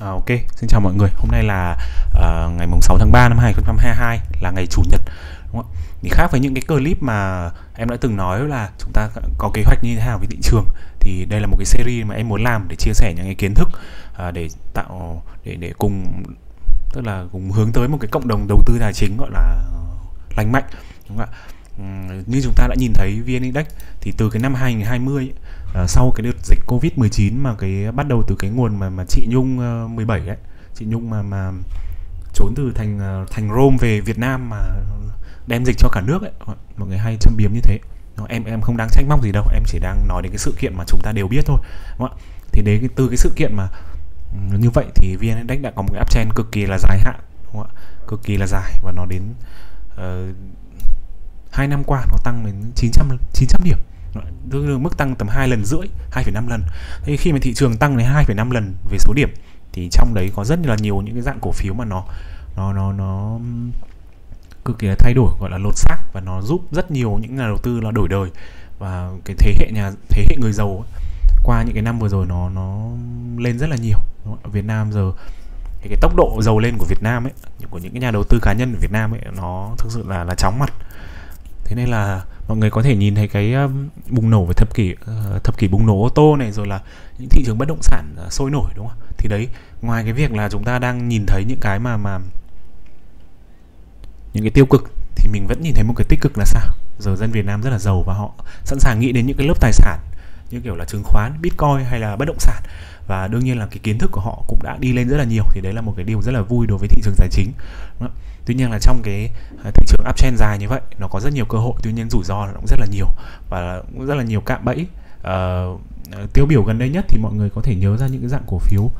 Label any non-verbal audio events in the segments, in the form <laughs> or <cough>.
À, ok, xin chào mọi người. Hôm nay là uh, ngày mùng 6 tháng 3 năm 2022 là ngày chủ nhật đúng không? Thì khác với những cái clip mà em đã từng nói là chúng ta có kế hoạch như thế nào với thị trường thì đây là một cái series mà em muốn làm để chia sẻ những cái kiến thức uh, để tạo để để cùng tức là cùng hướng tới một cái cộng đồng đầu tư tài chính gọi là lành mạnh đúng không ạ? như chúng ta đã nhìn thấy VN Index thì từ cái năm 2020 uh, sau cái đợt dịch Covid-19 mà cái bắt đầu từ cái nguồn mà mà chị Nhung ờ, uh, 17 ấy, chị Nhung mà mà trốn từ thành uh, thành Rome về Việt Nam mà đem dịch cho cả nước ấy, mọi người hay châm biếm như thế. Em em không đang trách móc gì đâu, em chỉ đang nói đến cái sự kiện mà chúng ta đều biết thôi. Đúng không? Thì đấy từ cái sự kiện mà ừ, như vậy thì VN Index đã có một cái uptrend cực kỳ là dài hạn, đúng không ạ? Cực kỳ là dài và nó đến uh, 2 năm qua nó tăng đến 900 900 điểm tương đương mức tăng tầm 2 lần rưỡi 2,5 lần. Thế khi mà thị trường tăng đến 2,5 lần về số điểm thì trong đấy có rất là nhiều những cái dạng cổ phiếu mà nó nó nó nó cực kỳ là thay đổi gọi là lột xác và nó giúp rất nhiều những nhà đầu tư là đổi đời. Và cái thế hệ nhà thế hệ người giàu ấy, qua những cái năm vừa rồi nó nó lên rất là nhiều. Ở Việt Nam giờ cái, cái tốc độ giàu lên của Việt Nam ấy của những cái nhà đầu tư cá nhân ở Việt Nam ấy nó thực sự là là chóng mặt thế nên là mọi người có thể nhìn thấy cái um, bùng nổ về thập kỷ ờ, thập kỷ bùng nổ ô tô này rồi là những thị trường bất động sản ờ, sôi nổi đúng không thì đấy ngoài cái việc là chúng ta đang nhìn thấy những cái mà mà những cái tiêu cực thì mình vẫn nhìn thấy một cái tích cực là sao? Giờ dân Việt Nam rất là giàu và họ sẵn sàng nghĩ đến những cái lớp tài sản như kiểu là chứng khoán, bitcoin hay là bất động sản và đương nhiên là cái kiến thức của họ cũng đã đi lên rất là nhiều thì đấy là một cái điều rất là vui đối với thị trường tài chính. Tuy nhiên là trong cái à, thị trường uptrend dài như vậy nó có rất nhiều cơ hội tuy nhiên rủi ro nó cũng rất là nhiều và cũng rất là nhiều cạm bẫy. Uh, tiêu biểu gần đây nhất thì mọi người có thể nhớ ra những cái dạng cổ phiếu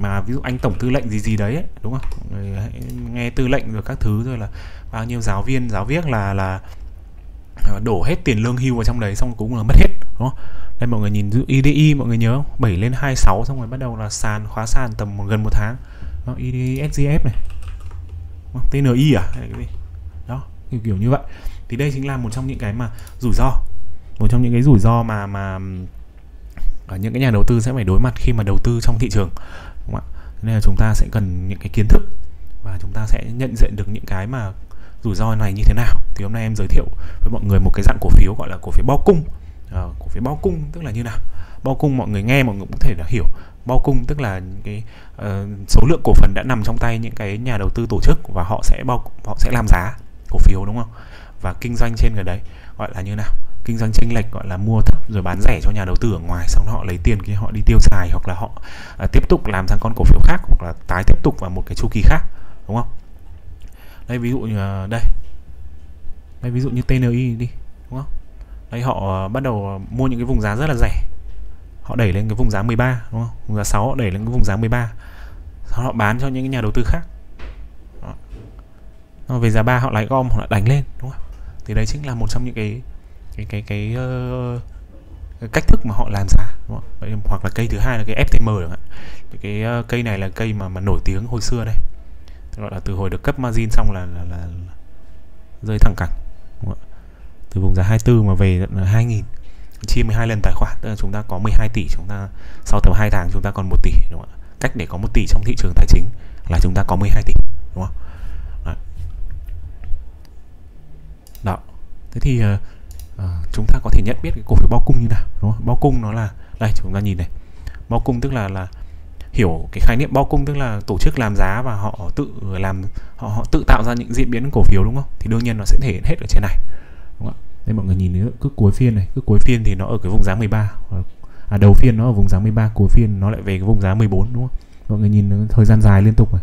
mà ví dụ anh tổng tư lệnh gì gì đấy ấy, đúng không người hãy nghe tư lệnh rồi các thứ rồi là bao nhiêu giáo viên giáo viết là là à, đổ hết tiền lương hưu vào trong đấy xong cũng là mất hết đúng không? Đây mọi người nhìn ví IDI mọi người nhớ không? 7 lên 26 xong rồi bắt đầu là sàn khóa sàn tầm gần một tháng. Đó, IDI SGF này. TNI à? Hay cái gì? Đó kiểu kiểu như vậy. Thì đây chính là một trong những cái mà rủi ro. Một trong những cái rủi ro mà mà ở những cái nhà đầu tư sẽ phải đối mặt khi mà đầu tư trong thị trường. Đúng không ạ? Nên là chúng ta sẽ cần những cái kiến thức và chúng ta sẽ nhận diện được những cái mà rủi ro này như thế nào. Thì hôm nay em giới thiệu với mọi người một cái dạng cổ phiếu gọi là cổ phiếu bao cung uh, cổ phiếu bao cung tức là như nào? Bao cung mọi người nghe mọi người cũng thể là hiểu. Bao cung tức là cái uh, số lượng cổ phần đã nằm trong tay những cái nhà đầu tư tổ chức và họ sẽ bao họ sẽ làm giá cổ phiếu đúng không? Và kinh doanh trên cái đấy gọi là như nào? Kinh doanh chênh lệch gọi là mua thấp rồi bán rẻ cho nhà đầu tư ở ngoài xong họ lấy tiền khi họ đi tiêu xài hoặc là họ uh, tiếp tục làm sang con cổ phiếu khác hoặc là tái tiếp tục vào một cái chu kỳ khác đúng không? Đây ví dụ như uh, đây. Đây ví dụ như TNI đi. Đấy, họ bắt đầu mua những cái vùng giá rất là rẻ. Họ đẩy lên cái vùng giá 13 đúng không? Vùng giá 6 họ đẩy lên cái vùng giá 13 sau họ bán cho những cái nhà đầu tư khác. Đó. về giá 3 họ lại gom họ lại đánh lên đúng không? Thì đấy chính là một trong những cái cái cái cái, uh, cái cách thức mà họ làm giá đúng không? Hoặc là cây thứ hai là cái FTM chẳng hạn. Cái, uh, cây này là cây mà mà nổi tiếng hồi xưa đây. Gọi là từ hồi được cấp margin xong là là, là, là rơi thẳng cẳng? Từ vùng giá 24 mà về tận 2000 chia 12 lần tài khoản tức là chúng ta có 12 tỷ chúng ta sau tầm 2 tháng chúng ta còn 1 tỷ đúng không ạ? Cách để có 1 tỷ trong thị trường tài chính là chúng ta có 12 tỷ đúng không? Đấy. đó. Thế thì uh, uh, chúng ta có thể nhận biết cái cổ phiếu bao cung như nào đúng không? Bao cung nó là đây chúng ta nhìn này. Bao cung tức là là hiểu cái khái niệm bao cung tức là tổ chức làm giá và họ tự làm họ, họ tự tạo ra những diễn biến cổ phiếu đúng không? Thì đương nhiên nó sẽ thể hiện hết ở trên này đúng không đây mọi người nhìn nữa cứ cuối phiên này cứ cuối phiên thì nó ở cái vùng giá 13 à đầu phiên nó ở vùng giá 13 cuối phiên nó lại về cái vùng giá 14 đúng không? Mọi người nhìn thời gian dài liên tục này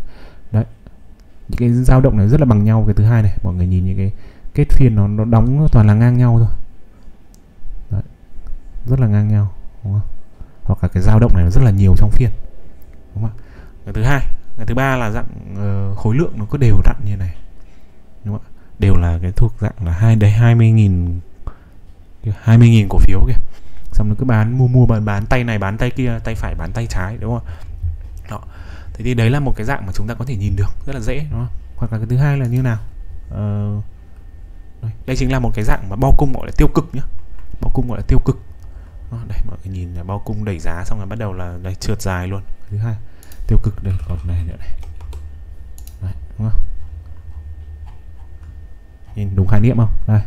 đấy. Những cái dao động này rất là bằng nhau cái thứ hai này. Mọi người nhìn những cái kết phiên nó nó đóng toàn là ngang nhau thôi. Đấy. rất là ngang nhau đúng không? Hoặc là cái dao động này nó rất là nhiều trong phiên đúng không cái thứ hai cái thứ ba là dạng uh, khối lượng nó có đều đặn như này đúng không đều là cái thuộc dạng là hai đấy hai mươi nghìn hai mươi nghìn cổ phiếu kìa. Xong nó cứ bán mua mua bán bán tay này bán tay kia tay phải bán tay trái đúng không đó. Thế thì đấy là một cái dạng mà chúng ta có thể nhìn được rất là dễ đúng không hoặc là cái thứ hai là như nào? Ờ, đây chính là một cái dạng mà bao cung gọi là tiêu cực nhá. Bao cung gọi là tiêu cực. Đó, đây mọi người nhìn là bao cung đẩy giá xong rồi bắt đầu là đây trượt dài luôn. Thứ hai tiêu cực đây còn này nữa này. Đấy, đúng không? Nhìn đúng khái niệm không? Đây.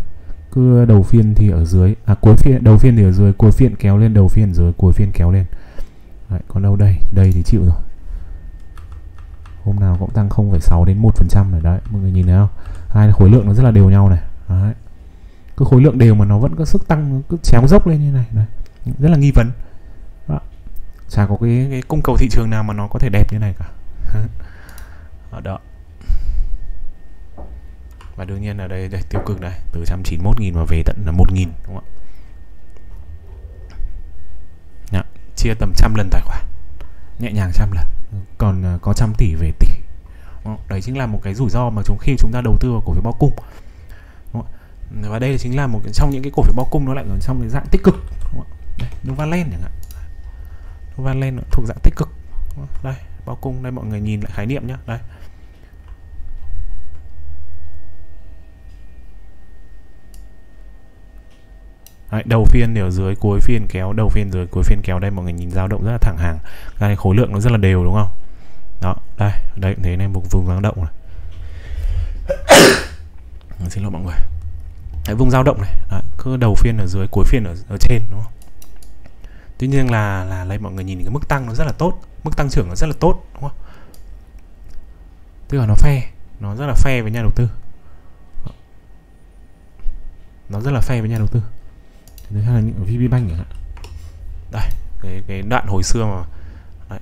Cứ đầu phiên thì ở dưới. À cuối phiên đầu phiên thì ở dưới cuối phiên kéo lên đầu phiên dưới cuối phiên kéo lên. Đấy, còn đâu đây? Đây thì chịu rồi. Hôm nào cũng tăng 0,6 đến 1 phần trăm rồi đấy mọi người nhìn thấy không? Hai khối lượng nó rất là đều nhau này. Đấy. cứ khối lượng đều mà nó vẫn có sức tăng cứ chéo dốc lên như này đấy. rất là nghi vấn. Đó. chả có cái, cái cung cầu thị trường nào mà nó có thể đẹp như này cả. <laughs> Ở đó và đương nhiên ở đây, đây tiêu cực này từ 191.000 mà về tận là 1.000 đúng không ạ? Nhạ, chia tầm trăm lần tài khoản. Nhẹ nhàng trăm lần. Còn ờ, có trăm tỷ về tỷ. Đấy chính là một cái rủi ro mà chúng khi chúng ta đầu tư vào cổ phiếu bao cung và đây chính là một trong những cái cổ phiếu bao cung nó lại ở trong cái dạng tích cực. Đây, Novaland chẳng hạn. Novaland thuộc dạng tích cực. Đây bao cung đây mọi người nhìn lại khái niệm nhé đây. Đấy, đầu phiên thì ở dưới cuối phiên kéo đầu phiên dưới cuối phiên kéo đây mọi người nhìn dao động rất là thẳng hàng. Đây khối lượng nó rất là đều đúng không? Đó đây đây thế này một vùng dao động này. <coughs> Xin lỗi mọi người. Đấy, vùng dao động này đấy, cứ đầu phiên ở dưới cuối phiên ở, ở trên đúng không? Tuy nhiên là là đây mọi người nhìn cái mức tăng nó rất là tốt mức tăng trưởng nó rất là tốt đúng không? Tức là nó phe nó rất là phe với nhà đầu tư. Nó rất là phe với nhà đầu tư thứ hai là những VP Bank chẳng hạn. Đây cái cái đoạn hồi xưa mà. Đấy.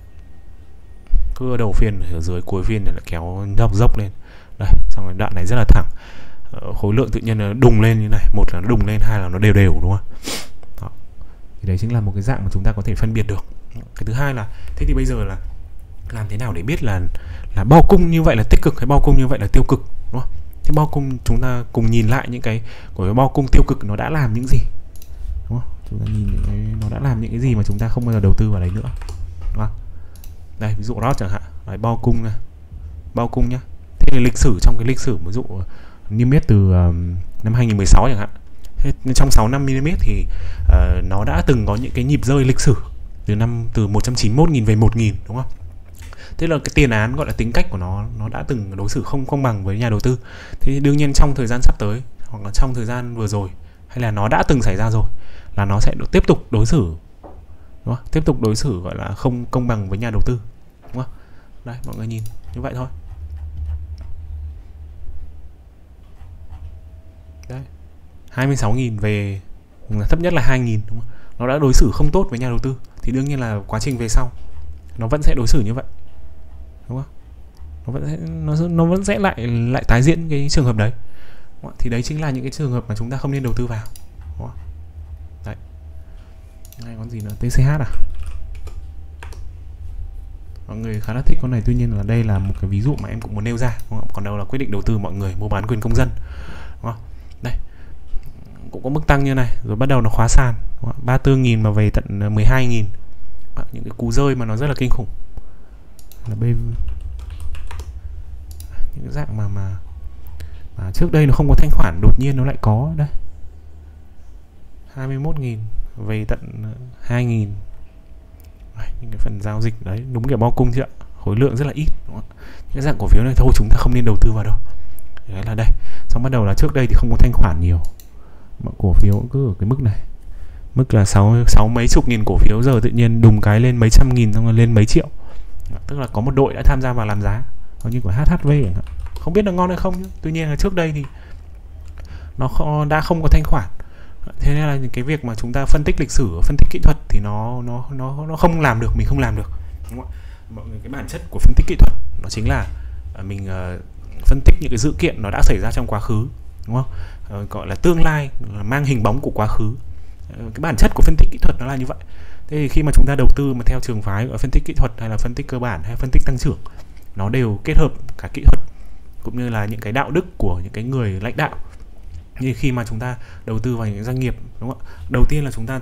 cứ đầu phiên ở dưới cuối phiên lại kéo dốc dốc lên. Đây xong rồi đoạn này rất là thẳng. Ờ, khối lượng tự nhiên nó đùng lên như này. Một là nó đùng lên hai là nó đều đều đúng không Đó. thì đấy chính là một cái dạng mà chúng ta có thể phân biệt được. Cái thứ hai là thế thì bây giờ là làm thế nào để biết là là bao cung như vậy là tích cực hay bao cung như vậy là tiêu cực đúng không thế bao cung chúng ta cùng nhìn lại những cái của cái bao cung tiêu cực nó đã làm những gì chúng ta nhìn những cái nó đã làm những cái gì mà chúng ta không bao giờ đầu tư vào đấy nữa đúng không? Đây ví dụ đó chẳng hạn. Đấy, bao cung này bao cung nhá. Thế thì lịch sử trong cái lịch sử ví dụ uh, niêm yết từ um, năm 2016 chẳng hạn. Thế trong 6 năm mm thì uh, nó đã từng có những cái nhịp rơi lịch sử từ năm từ 191.000 về 1.000 đúng không? Thế là cái tiền án gọi là tính cách của nó nó đã từng đối xử không công bằng với nhà đầu tư. Thế đương nhiên trong thời gian sắp tới hoặc là trong thời gian vừa rồi hay là nó đã từng xảy ra rồi là nó sẽ tiếp tục đối xử, đúng không? tiếp tục đối xử, gọi là, không công bằng với nhà đầu tư, đúng không đây, mọi người nhìn, như vậy thôi đấy 26.000 về thấp nhất là 2.000 đúng không? nó đã đối xử không tốt với nhà đầu tư, thì đương nhiên là quá trình về sau, nó vẫn sẽ đối xử như vậy, đúng không nó vẫn sẽ, nó nó vẫn sẽ lại lại tái diễn cái trường hợp đấy thì đấy chính là những cái trường hợp mà chúng ta không nên đầu tư vào, đúng không? Này con gì nữa? TCH à? Mọi người khá là thích con này, tuy nhiên là đây là một cái ví dụ mà em cũng muốn nêu ra, đúng không? còn đâu là quyết định đầu tư mọi người mua bán quyền công dân, đúng không? đây, cũng có mức tăng như này, rồi bắt đầu nó khóa sàn 34.000 mà về tận ờ, 12.000 những cái cú rơi mà nó rất là kinh khủng. Là bên những cái dạng mà mà mà trước đây nó không có thanh khoản, đột nhiên nó lại có, đây. 21.000 về tận ờ, 2.000 những cái phần giao dịch đấy, đúng kiểu bao cung chưa ạ. Khối lượng rất là ít, đúng không? những dạng cổ phiếu này thôi, chúng ta không nên đầu tư vào đâu. Đấy là đây. Xong bắt đầu là trước đây thì không có thanh khoản nhiều. Mà cổ phiếu cứ ở cái mức này. Mức là sáu sáu mấy chục nghìn cổ phiếu giờ tự nhiên đùng cái lên mấy trăm nghìn xong rồi lên mấy triệu. Tức là có một đội đã tham gia vào làm giá. Như của HHV không biết là ngon hay không nhưng tuy nhiên là trước đây thì nó đã không có thanh khoản thế nên là cái việc mà chúng ta phân tích lịch sử phân tích kỹ thuật thì nó nó nó nó không làm được mình không làm được. Đúng không mọi người cái bản chất của phân tích kỹ thuật nó chính là à, mình uh, phân tích những cái sự kiện nó đã xảy ra trong quá khứ đúng không? Uh, gọi là tương lai mang hình bóng của quá khứ. Uh, cái bản chất của phân tích kỹ thuật nó là như vậy. Thế thì khi mà chúng ta đầu tư mà theo trường phái gọi phân tích kỹ thuật hay là phân tích cơ bản hay phân tích tăng trưởng nó đều kết hợp cả kỹ thuật cũng như là những cái đạo đức của những cái người lãnh đạo như khi mà chúng ta đầu tư vào những doanh nghiệp, đúng không ạ? Đầu tiên là chúng ta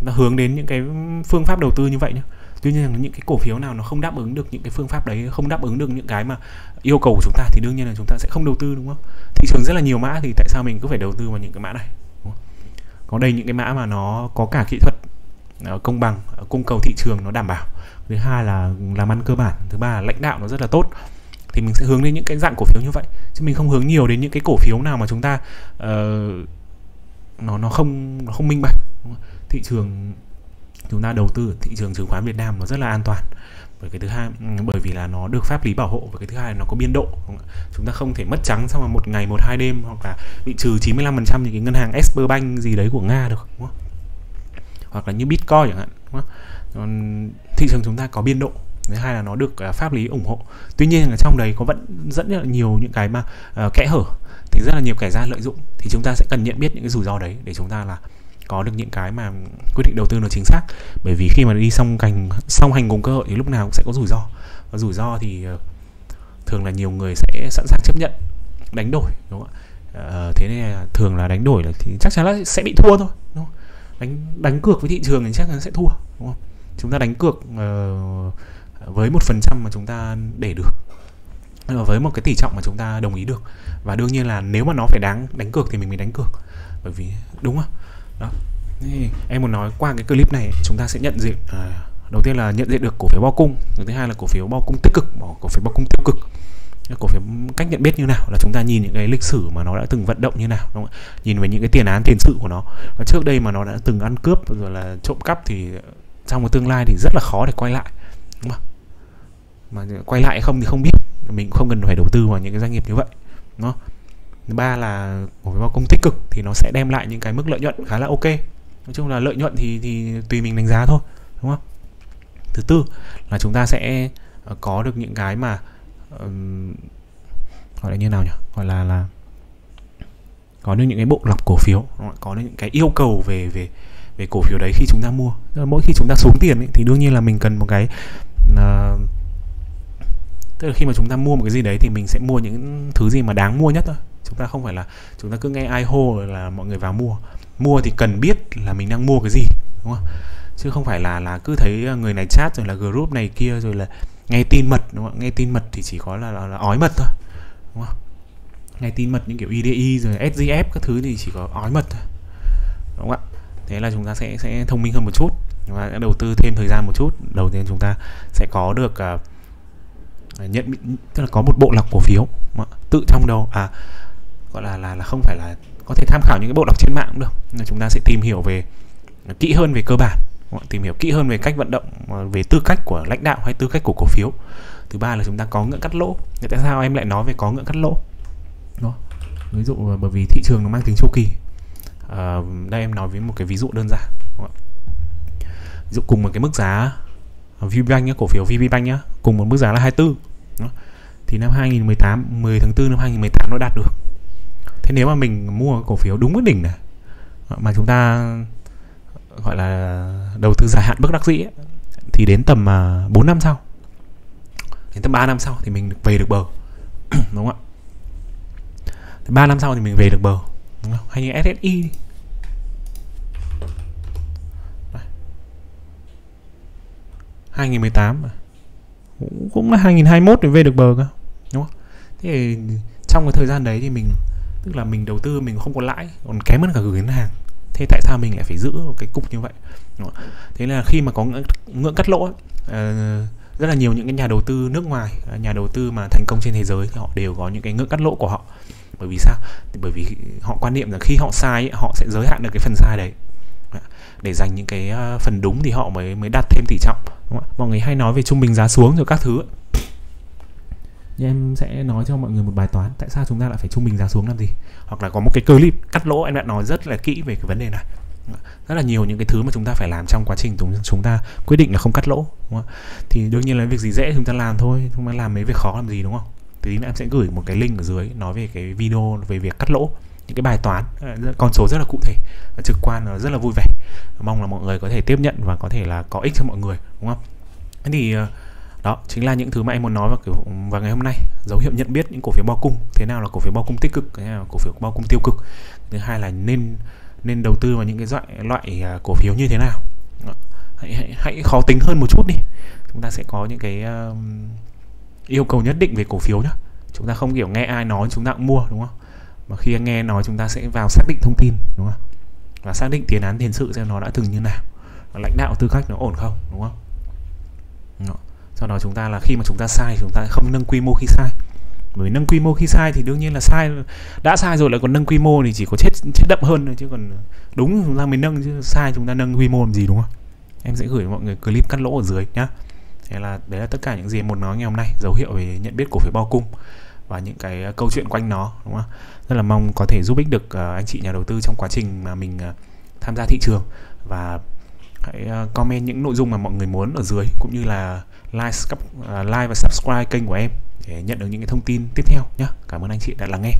nó hướng đến những cái phương pháp đầu tư như vậy nhé tuy nhiên là những cái cổ phiếu nào nó không đáp ứng được những cái phương pháp đấy, không đáp ứng được những cái mà yêu cầu của chúng ta thì đương nhiên là chúng ta sẽ không đầu tư, đúng không? Thị trường rất là nhiều mã thì tại sao mình cứ phải đầu tư vào những cái mã này, đúng không? có đây những cái mã mà nó có cả kỹ thuật ờ, công bằng ờ, cung cầu thị trường nó đảm bảo. Thứ hai là làm ăn cơ bản, thứ ba là lãnh đạo nó rất là tốt thì mình sẽ hướng đến những cái dạng cổ phiếu như vậy. Chứ mình không hướng nhiều đến những cái cổ phiếu nào mà chúng ta uh, nó nó không nó không minh bạch thị trường chúng ta đầu tư thị trường chứng khoán Việt Nam nó rất là an toàn. Bởi cái thứ hai ừ, bởi vì là nó được pháp lý bảo hộ và cái thứ hai là nó có biên độ chúng ta không thể mất trắng xong mà một ngày một hai đêm hoặc là bị trừ 95% những cái ngân hàng Sberbank gì đấy của Nga được đúng không? hoặc là như Bitcoin chẳng hạn đúng không? Còn thị trường chúng ta có biên độ thứ hai là nó được uh, pháp lý ủng hộ. Tuy nhiên là trong đấy có vẫn rất là nhiều những cái mà uh, kẽ hở thì rất là nhiều kẻ gian lợi dụng. Thì chúng ta sẽ cần nhận biết những cái rủi ro đấy để chúng ta là có được những cái mà quyết định đầu tư nó chính xác. Bởi vì khi mà đi xong cành song hành cùng cơ hội thì lúc nào cũng sẽ có rủi ro. Và rủi ro thì uh, thường là nhiều người sẽ sẵn sàng chấp nhận đánh đổi đúng không ạ? Uh, thế nên là thường là đánh đổi là thì chắc chắn là sẽ bị thua thôi đúng không? đánh đánh cược với thị trường thì chắc chắn sẽ thua đúng không? Chúng ta đánh cược uh, với một phần trăm mà chúng ta để được ờ, với một cái tỷ trọng mà chúng ta đồng ý được. Và đương nhiên là nếu mà nó phải đáng đánh cược thì mình mới đánh cược. Bởi vì đúng không? Đó. Thì em muốn nói qua cái clip này chúng ta sẽ nhận diện à, đầu tiên là nhận diện được cổ phiếu bao cung. Thứ hai là cổ phiếu bao cung tích cực cổ phiếu bao cung tiêu cực. Cổ phiếu cách nhận biết như nào là chúng ta nhìn những cái lịch sử mà nó đã từng vận động như nào đúng không? nhìn về những cái tiền án tiền sự của nó. Và trước đây mà nó đã từng ăn cướp rồi là trộm cắp thì trong một tương lai thì rất là khó để quay lại đúng không? Mà quay lại không thì không biết. Mình không cần phải đầu tư vào những cái doanh nghiệp như vậy nó thứ ba là cổ phiếu bao công tích cực thì nó sẽ đem lại những cái mức lợi nhuận khá là ok. Nói chung là lợi nhuận thì thì tùy mình đánh giá thôi đúng không? Thứ tư là chúng ta sẽ ờ, có được những cái mà um, gọi là như nào nhỉ? Gọi là là có được những cái bộ lọc cổ phiếu có được những cái yêu cầu về về về cổ phiếu đấy khi chúng ta mua. Mỗi khi chúng ta xuống tiền ấy, thì đương nhiên là mình cần một cái uh, tức là khi mà chúng ta mua một cái gì đấy thì mình sẽ mua những thứ gì mà đáng mua nhất thôi. Chúng ta không phải là chúng ta cứ nghe ai hô là mọi người vào mua. Mua thì cần biết là mình đang mua cái gì đúng không? Chứ không phải là là cứ thấy người này chat rồi là group này kia rồi là nghe tin mật đúng không? Nghe tin mật thì chỉ có là, là, là ói mật thôi đúng không? Nghe tin mật những kiểu IDI rồi SGF các thứ thì chỉ có ói mật thôi đúng không ạ? Thế là chúng ta sẽ sẽ thông minh hơn một chút và sẽ đầu tư thêm thời gian một chút. Đầu tiên chúng ta sẽ có được uh, nhận tức là có một bộ lọc cổ phiếu mà tự trong đầu à gọi là là là không phải là có thể tham khảo những cái bộ lọc trên mạng cũng được chúng ta sẽ tìm hiểu về à, kỹ hơn về cơ bản tìm hiểu kỹ hơn về cách vận động à, về tư cách của lãnh đạo hay tư cách của cổ phiếu. Thứ ba là chúng ta có ngưỡng cắt lỗ. Tại sao em lại nói về có ngưỡng cắt lỗ? Đó. Ví dụ bởi vì thị trường nó mang tính chu kỳ. À, đây em nói với một cái ví dụ đơn giản ví dụ cùng một cái mức giá VPBank nhé cổ phiếu VPBank nhé cùng một mức giá là 24 đó. thì năm 2018 10 tháng 4 năm 2018 nó đạt được. Thế nếu mà mình mua cổ phiếu đúng mức đỉnh này ờ, mà chúng ta ờ, gọi là đầu tư dài hạn bất đắc dĩ ấy, thì đến tầm à, 4 năm sau đến tầm 3 năm sau thì mình về được bờ. <clears throat> Đúng không ạ? 3 năm sau thì mình về được bờ. Đúng không? hay như SSI 2018 cũng, cũng là 2021 để về được bờ cơ đúng không? Thế thì trong cái thời gian đấy thì mình tức là mình đầu tư mình không có lãi còn kém hơn cả gửi ngân hàng. Thế tại sao mình lại phải giữ một cái cục như vậy đúng không? thế là khi mà có ngưỡng cắt lỗ ấy, uh, rất là nhiều những cái nhà đầu tư nước ngoài nhà đầu tư mà thành công trên thế giới thì họ đều có những cái ngưỡng cắt lỗ của họ. Bởi vì sao? Bởi vì họ quan niệm rằng khi họ sai ấy, họ sẽ giới hạn được cái phần sai đấy để dành những cái ờ, phần đúng thì họ mới mới đặt thêm tỷ trọng, đúng không? mọi người hay nói về trung bình giá xuống rồi các thứ nhưng em sẽ nói cho mọi người một bài toán, tại sao chúng ta lại phải trung bình giá xuống làm gì? Hoặc là có một cái clip cắt lỗ em đã nói rất là kỹ về cái vấn đề này. Rất là nhiều những cái thứ mà chúng ta phải làm trong quá trình chúng ta quyết định là không cắt lỗ, đúng không? thì đương nhiên là việc gì dễ chúng ta làm thôi, chúng ta làm mấy việc khó làm gì, đúng không? Thì em sẽ gửi một cái link ở dưới nói về cái video về việc cắt lỗ những cái bài toán ờ, con số rất là cụ thể trực quan rất là vui vẻ. Mong là mọi người có thể tiếp nhận và có thể là có ích cho mọi người đúng không? Thế thì ờ, đó chính là những thứ mà em muốn nói vào kiểu vào ngày hôm nay. Dấu hiệu nhận biết những cổ phiếu bao cung thế nào là cổ phiếu bao cung tích cực thế nào là cổ phiếu bao cung tiêu cực. Thứ hai là nên nên đầu tư vào những cái loại loại à, cổ phiếu như thế nào. Hãy, hãy, hãy khó tính hơn một chút đi. Chúng ta sẽ có những cái uh, yêu cầu nhất định về cổ phiếu nhá. Chúng ta không kiểu nghe ai nói chúng ta cũng mua đúng không? Mà khi nghe nói, chúng ta sẽ vào xác định thông tin, đúng không? Và xác định tiền án tiền sự xem nó đã từng như nào. Và lãnh đạo tư cách nó ổn không, đúng không? Ừ. sau đó chúng ta là khi mà chúng ta sai, chúng ta không nâng quy mô khi sai. Bởi nâng quy mô khi sai thì đương nhiên là sai, đã sai rồi lại còn nâng quy mô thì chỉ có chết chết đậm hơn thôi, chứ còn đúng chúng ta mới nâng, chứ sai chúng ta nâng quy mô làm gì, đúng không? Em sẽ gửi mọi người clip cắt lỗ ở dưới nhá. Thế là đấy là tất cả những gì em muốn nói ngày hôm nay, dấu hiệu về nhận biết cổ phiếu bao cung và những cái ờ, câu chuyện quanh nó đúng không? Rất là mong có thể giúp ích được ờ, anh chị nhà đầu tư trong quá trình mà mình ờ, tham gia thị trường. Và hãy comment những nội dung mà mọi người muốn ở dưới cũng như là like, like và subscribe kênh của em để nhận được những cái thông tin tiếp theo nhé cảm ơn anh chị đã lắng nghe.